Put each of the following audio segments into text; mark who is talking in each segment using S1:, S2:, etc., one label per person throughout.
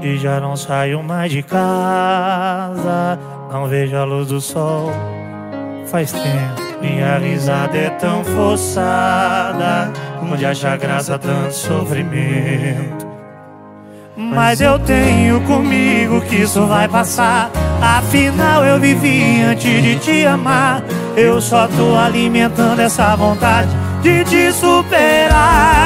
S1: E já não saio mais de casa Não vejo a luz do sol. Faz tempo Minha risada é tão forçada Onde acha graça tanto sofrimento. Mas eu tenho comigo que isso vai passar. Afinal eu vivi antes de te amar. Eu só tô alimentando essa vontade de te superar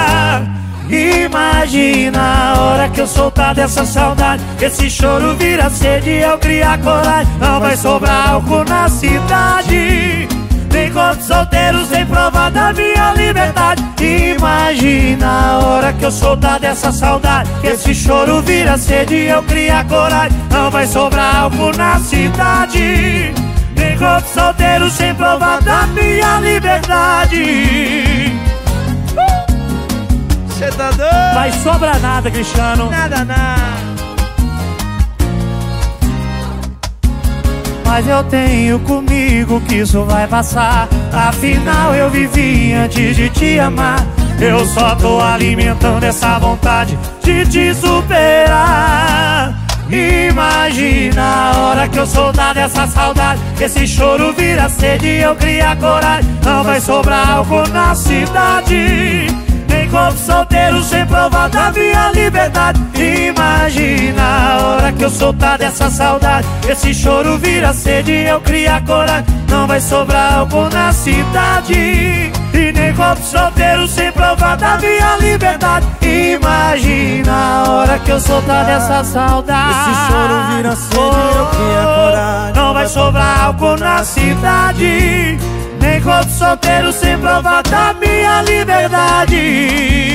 S1: Imagina a hora que eu soltar dessa saudade. Esse choro vira sede e eu criar coragem. Não vai sobrar álcool na cidade. Nem corpo solteiro sem prova da minha liberdade. Imagina a hora que eu soltar dessa saudade. Esse choro vira sede e eu criar coragem. Não vai sobrar álcool na cidade. Nem corpo solteiro sem prova da minha liberdade
S2: Cê tá doido?
S1: Vai sobrar nada, Cristiano.
S2: Nada, nada.
S1: Mas eu tenho comigo que isso vai passar. Afinal, eu vivi antes de te amar. Eu só tô alimentando essa vontade de te superar. Imagina a hora que eu soltar dessa saudade Esse choro vira sede e eu cria coragem Não vai sobrar algo na cidade corpo solteiro sem prova da minha liberdade. Imagina a hora que eu soltar dessa saudade. Esse choro vira sede e eu criar coragem. Não vai sobrar algo na cidade. E nem corpo solteiro sem prova da minha liberdade. Imagina a hora que eu soltar dessa saudade.
S2: Esse choro vira sede e eu criar coragem.
S1: Não vai sobrar algo na cidade corpo solteiro sem prova da minha liberdade